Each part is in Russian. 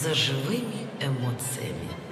за живыми эмоциями.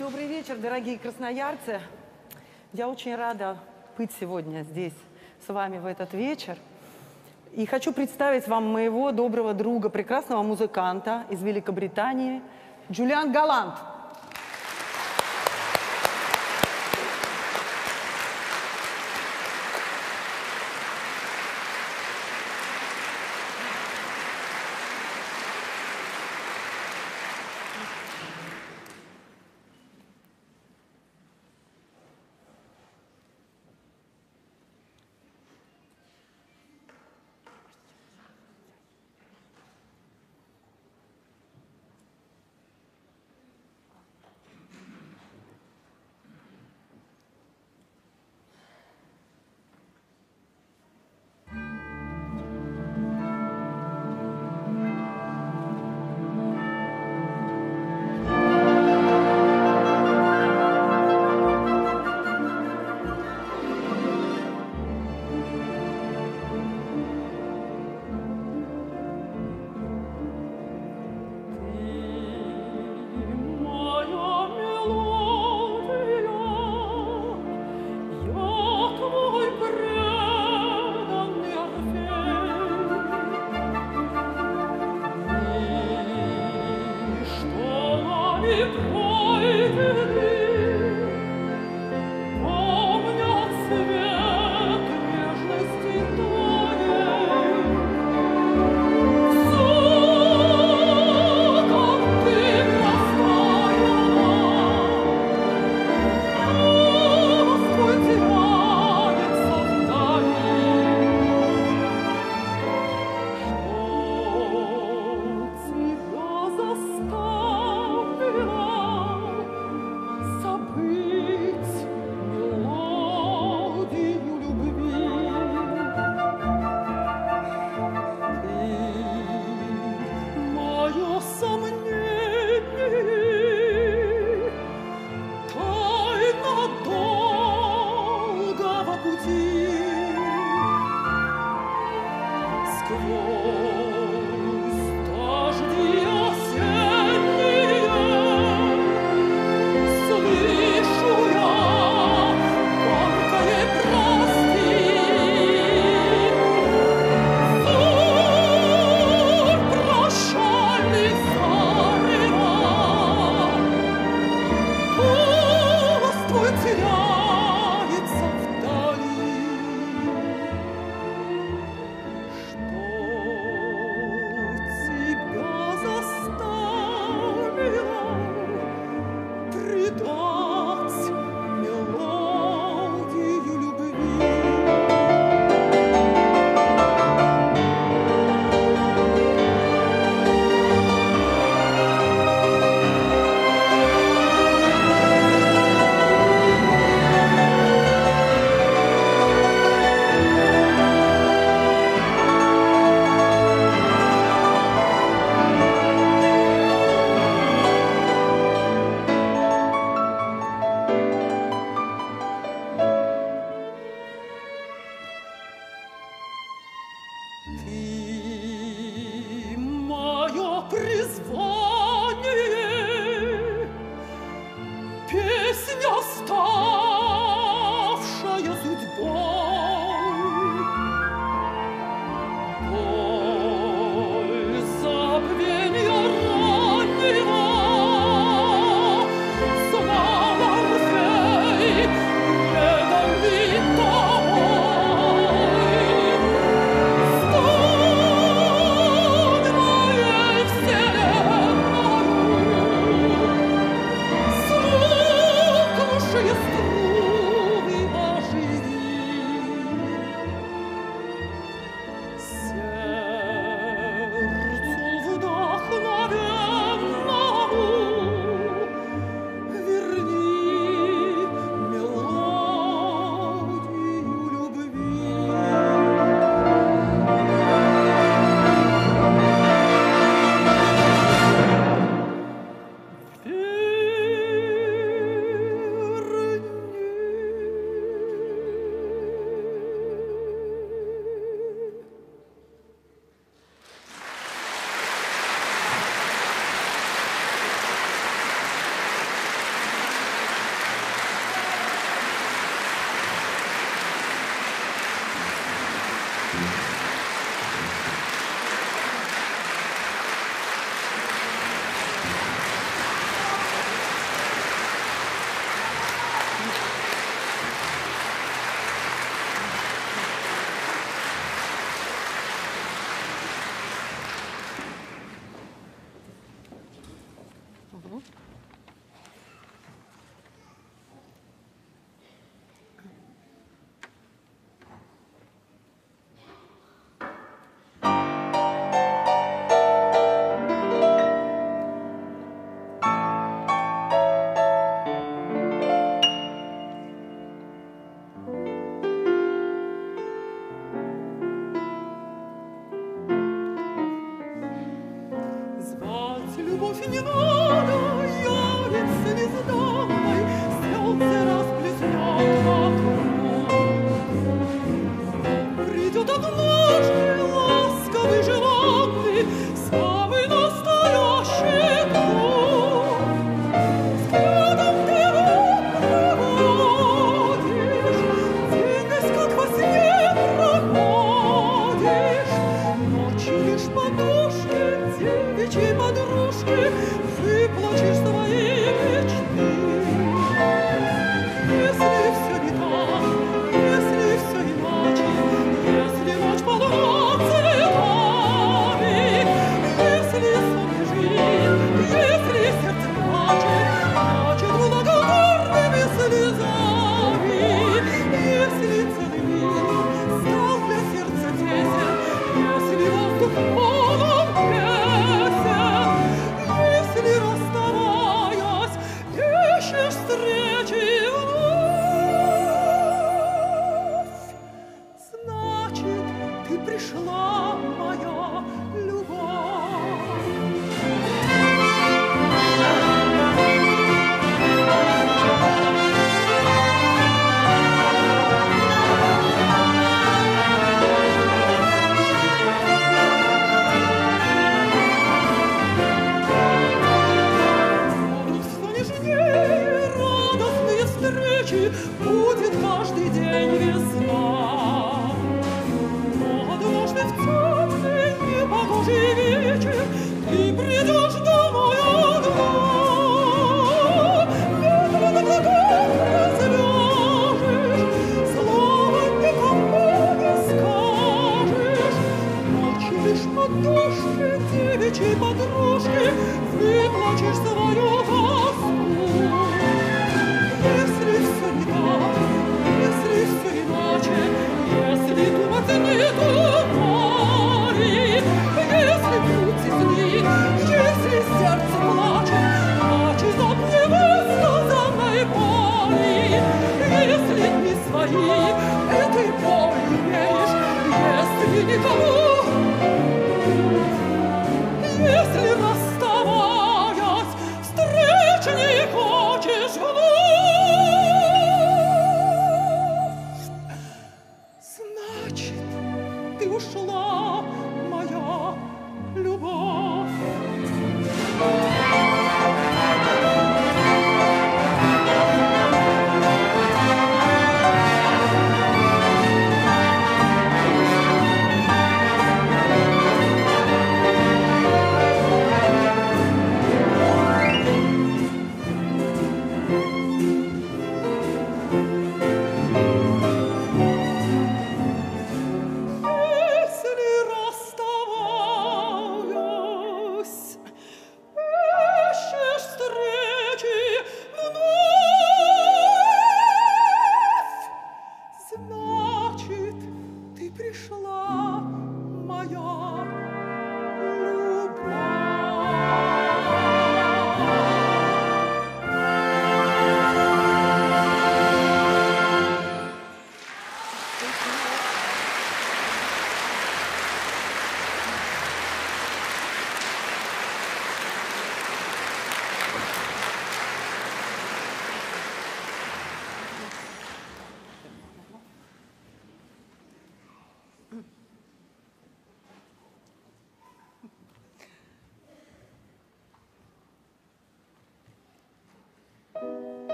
Добрый вечер, дорогие красноярцы. Я очень рада быть сегодня здесь с вами в этот вечер. И хочу представить вам моего доброго друга, прекрасного музыканта из Великобритании, Джулиан Галант.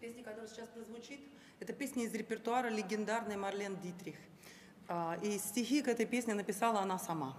Песня, которая сейчас прозвучит, это песня из репертуара легендарной Марлен Дитрих. А, и стихи к этой песне написала она сама.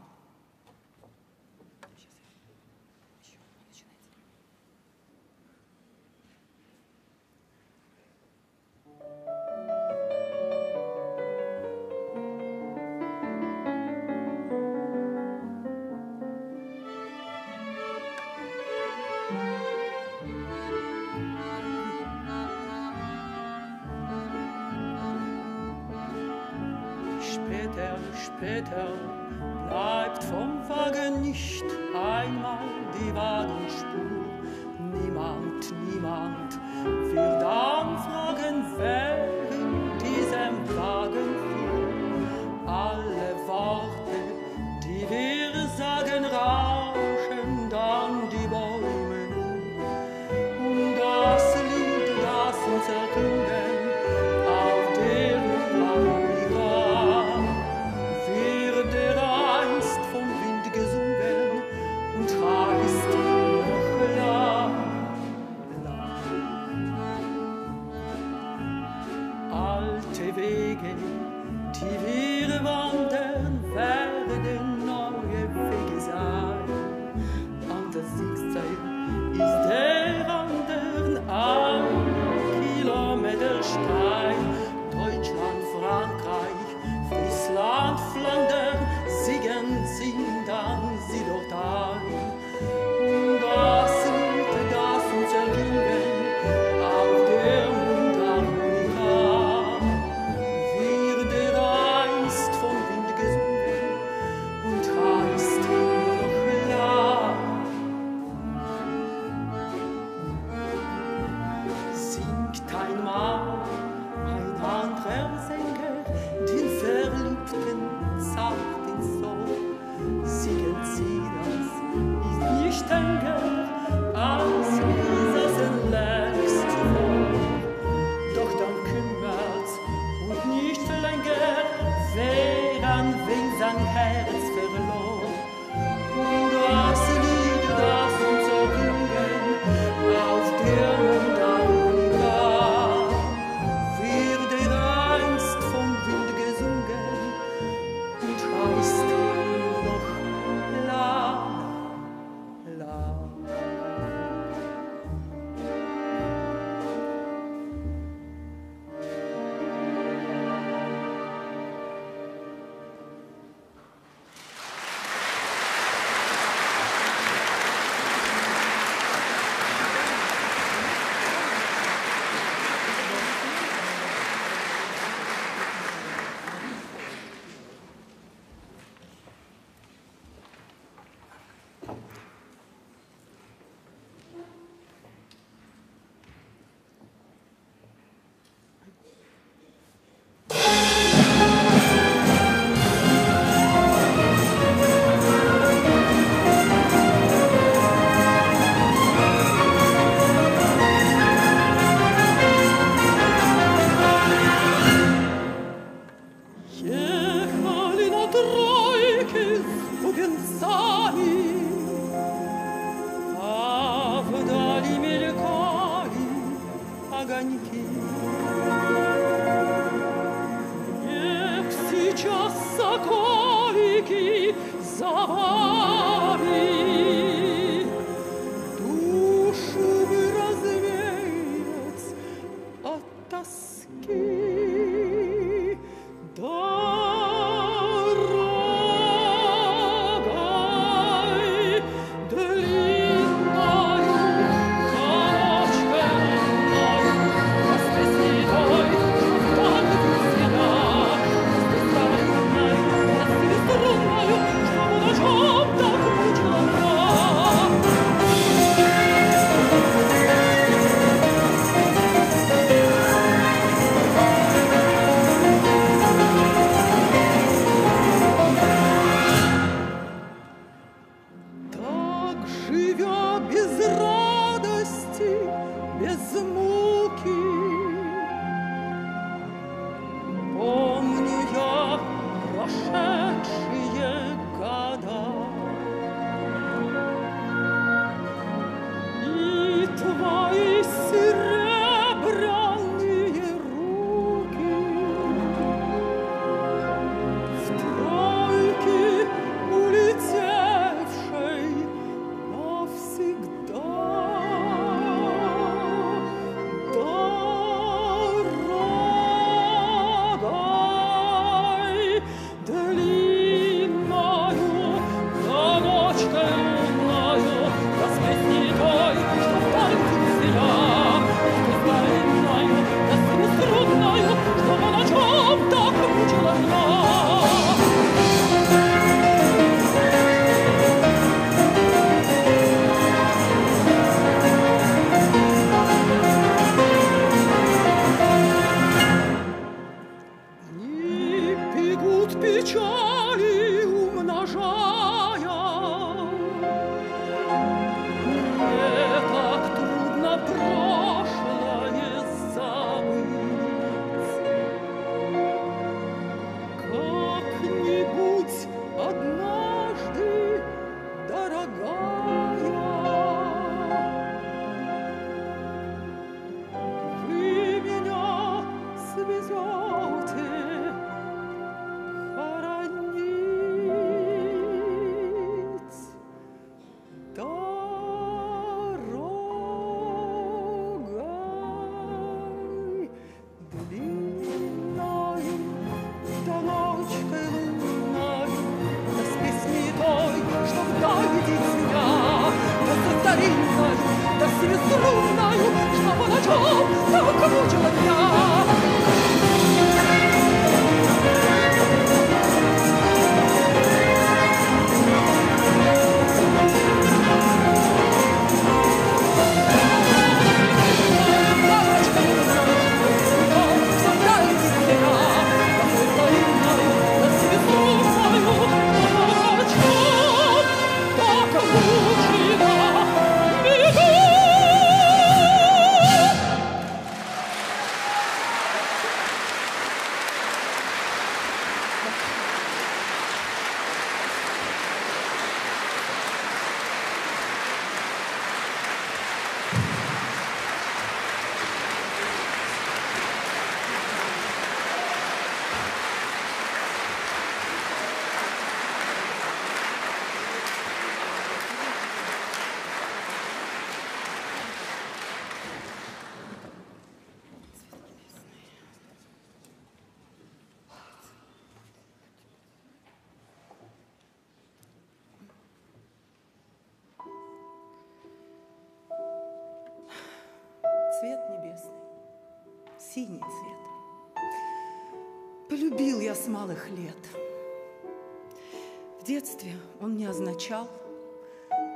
Означал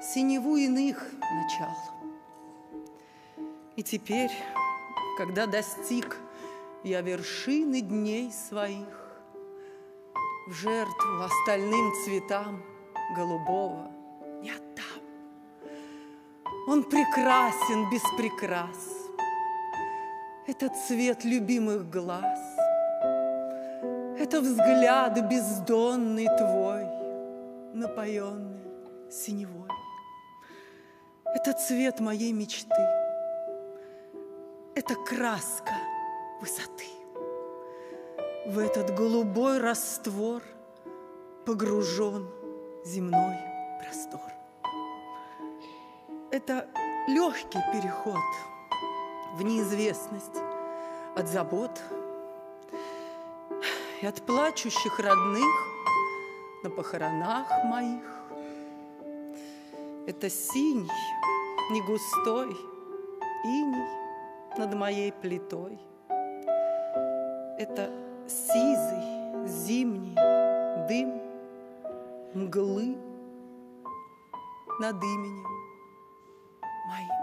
синеву иных начал. И теперь, когда достиг я вершины дней своих, В жертву остальным цветам голубого не отдам. Он прекрасен без прикрас, Это цвет любимых глаз, Это взгляд бездонный твой, Напоенный синевой. Это цвет моей мечты, Это краска высоты. В этот голубой раствор Погружен земной простор. Это легкий переход в неизвестность от забот и от плачущих родных на похоронах моих. Это синий, не густой иней над моей плитой. Это сизый зимний дым мглы над именем моим.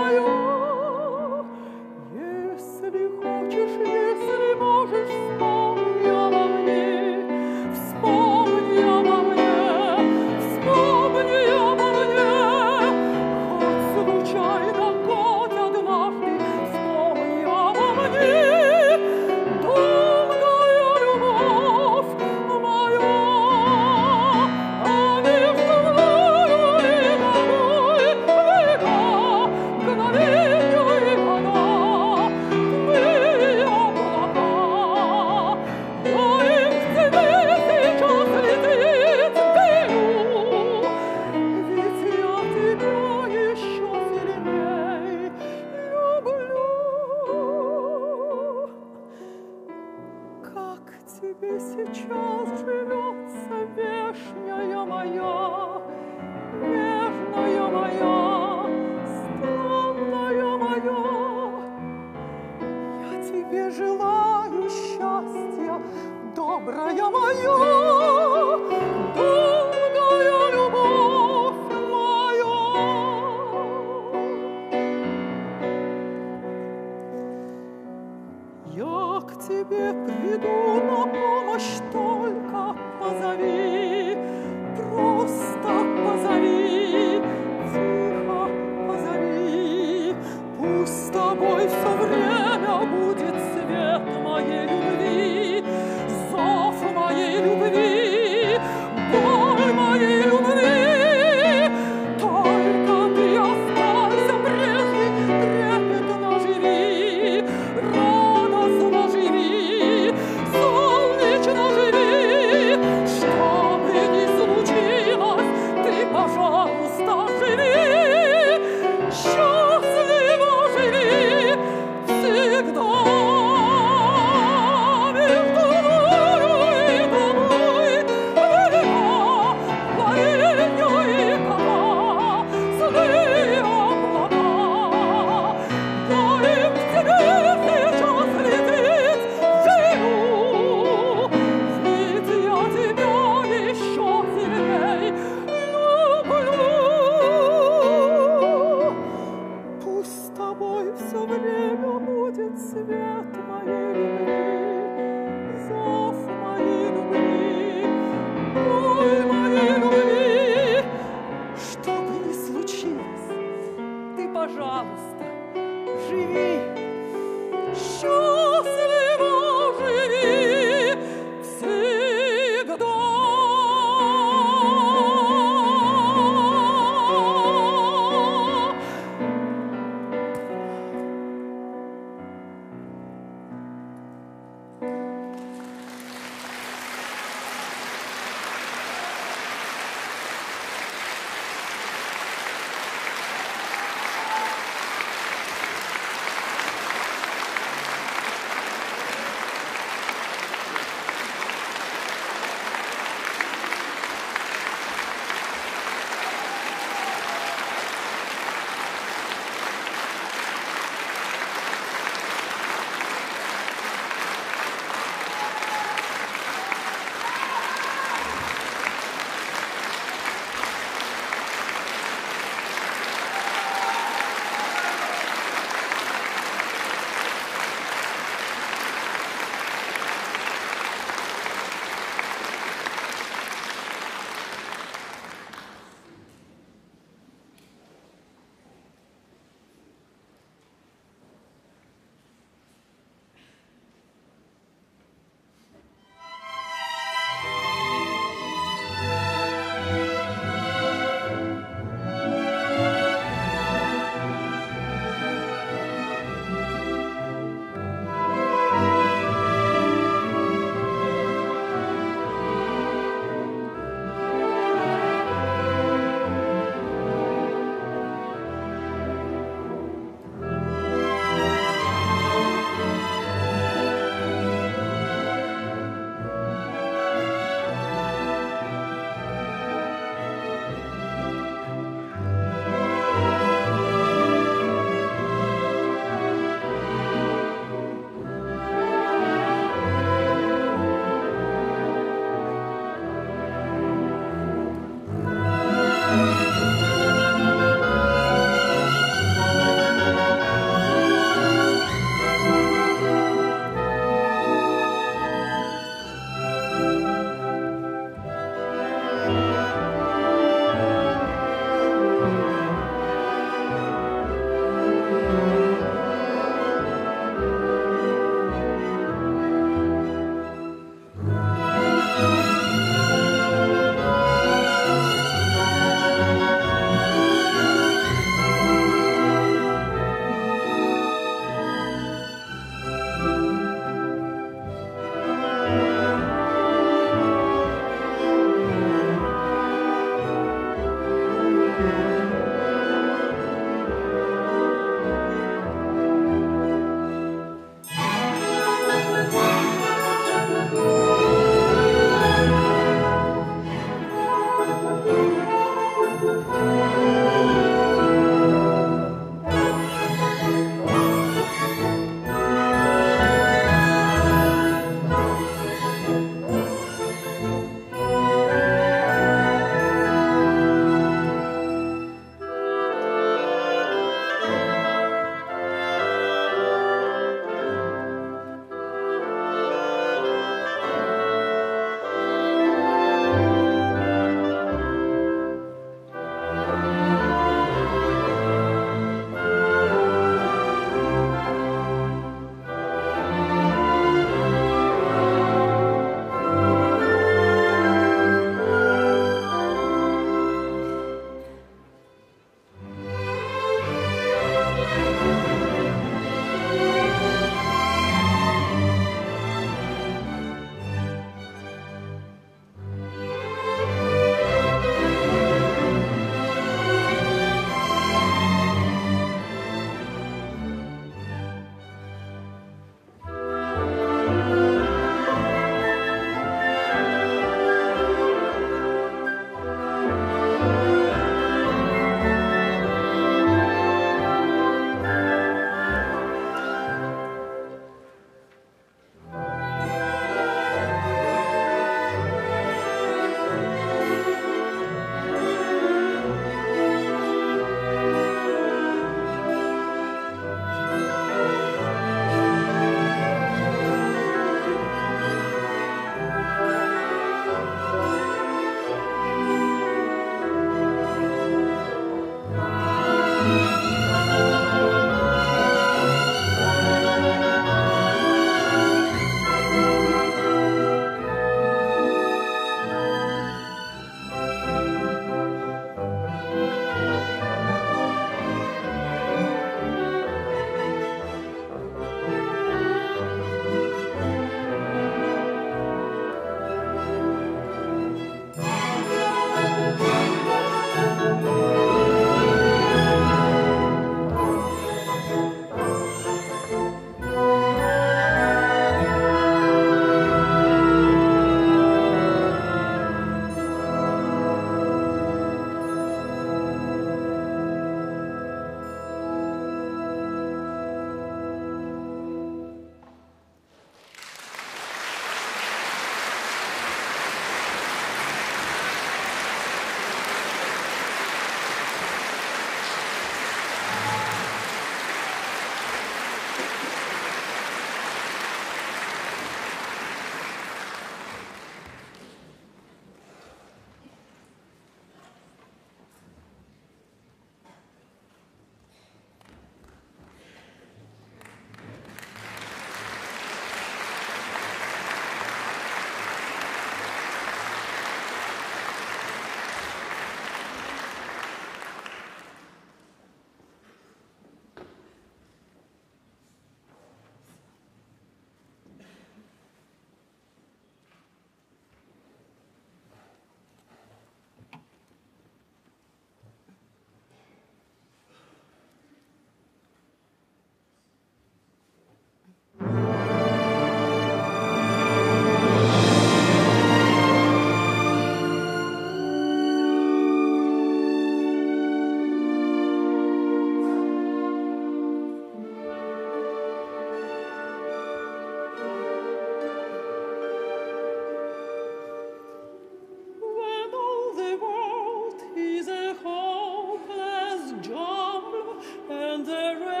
wonder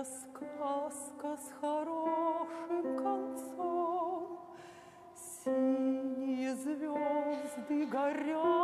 Добрая сказка с хорошим концом. Синие звезды горят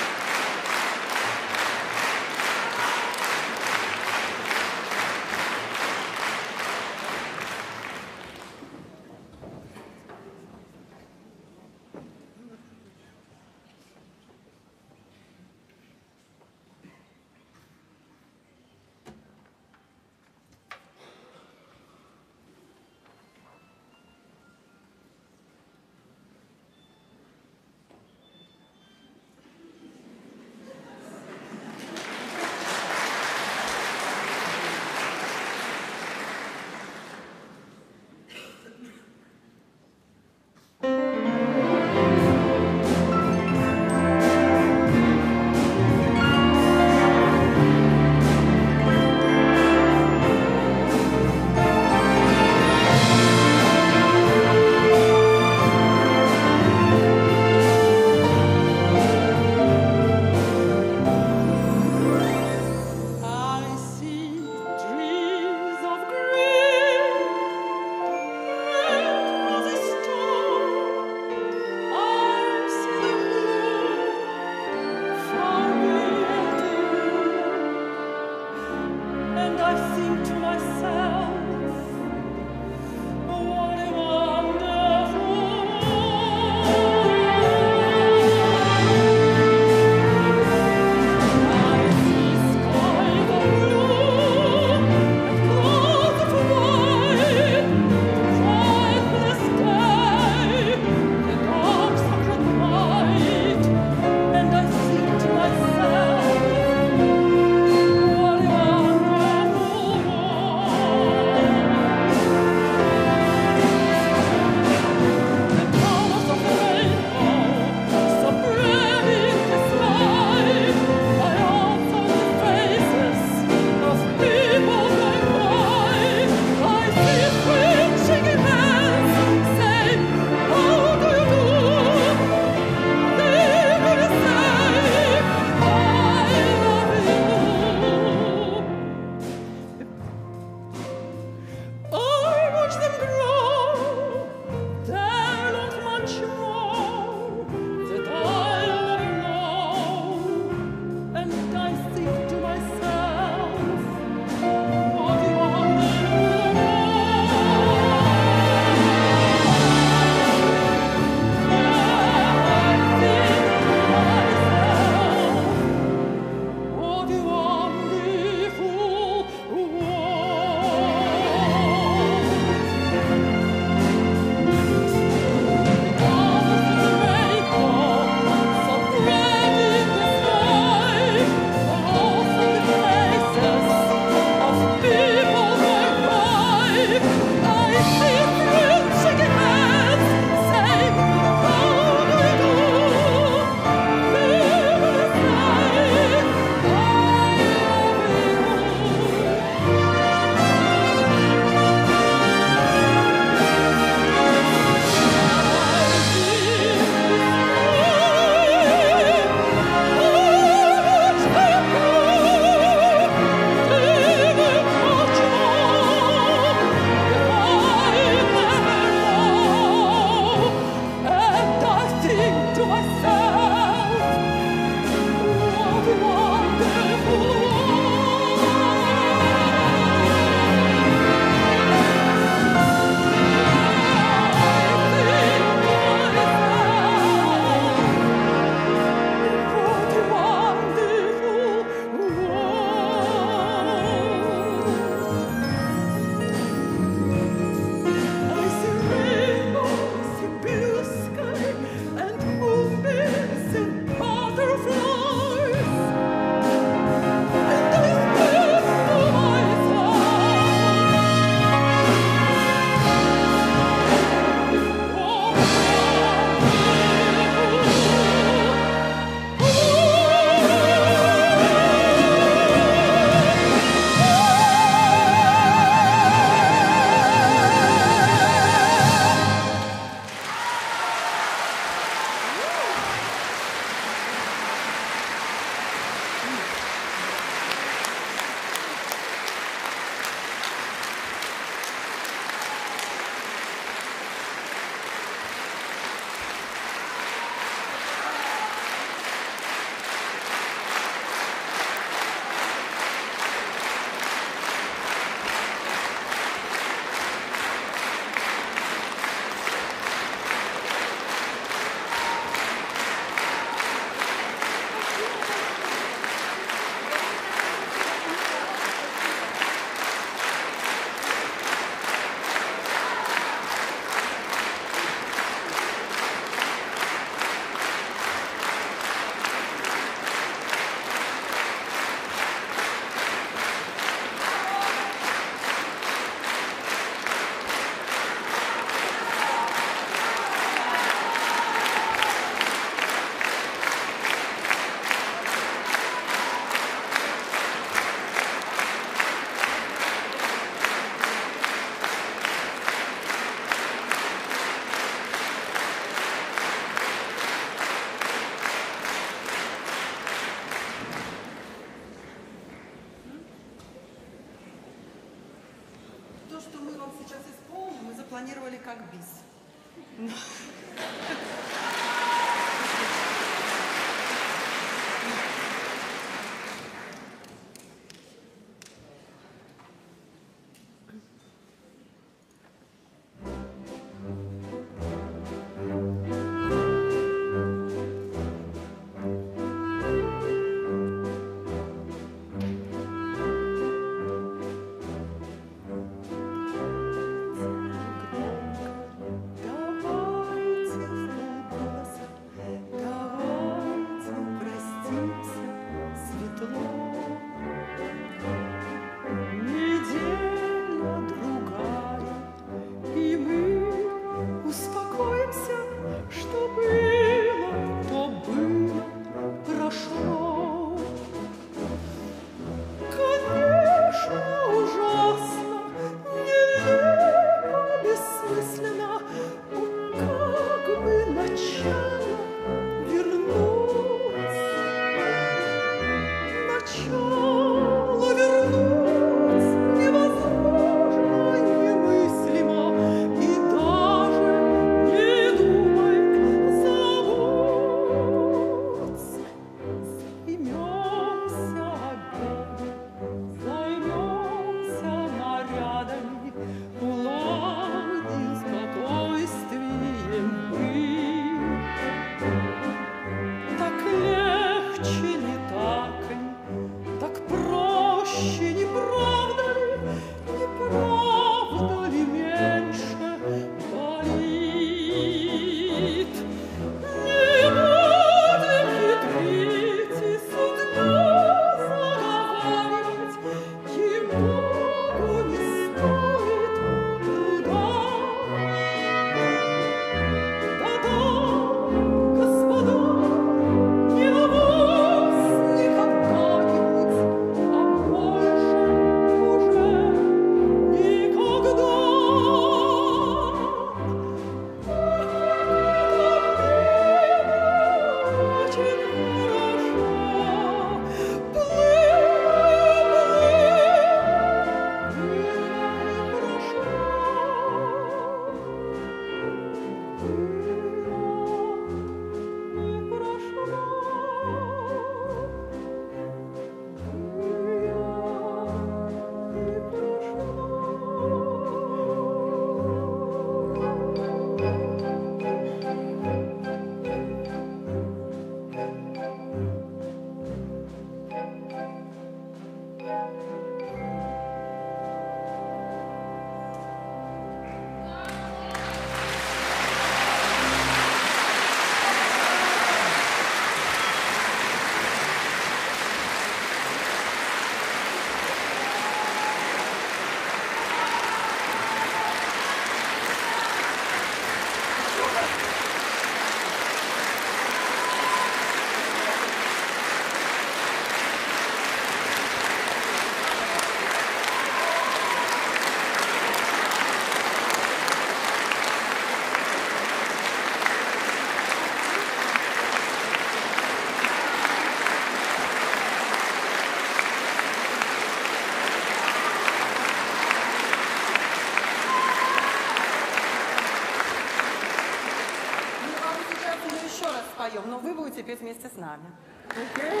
петь вместе с нами. Окей?